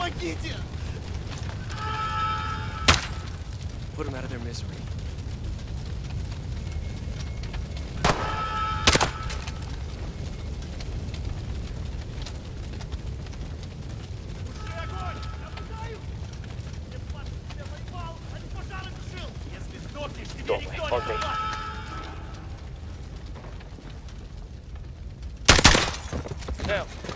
Помогите! Put them out of their misery. Down.